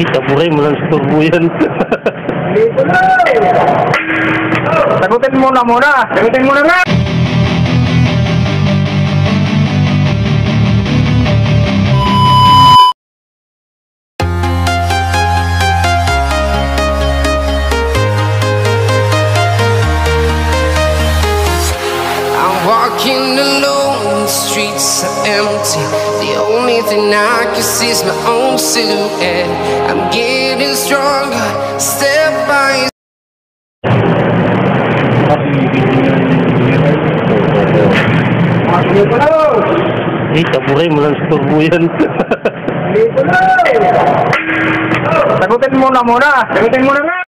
Eh, taburay mo lang sa turbo yan. Dito na! Sagutin mo na muna! Sagutin mo na walking alone, the streets are empty. The only thing I can see is my own silhouette. I'm getting stronger, step by Dito na! Taburay mo lang sa turbo yan. Dito na! Sagutin mo na muna! Sagutin mo nga!